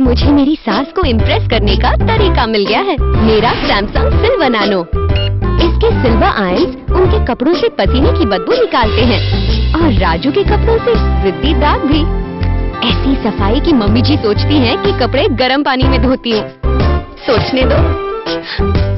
मुझे मेरी सास को इम्प्रेस करने का तरीका मिल गया है। मेरा सैमसंग सिल्वा नैनो इसके सिल्वा आयंस उनके कपड़ों से पसीने की बदबू निकालते हैं और राजू के कपड़ों से जिद्दी दाग भी। ऐसी सफ़ाई की मम्मी जी सोचती हैं कि कपड़े गर्म पानी में धोती हूँ। सोचने दो।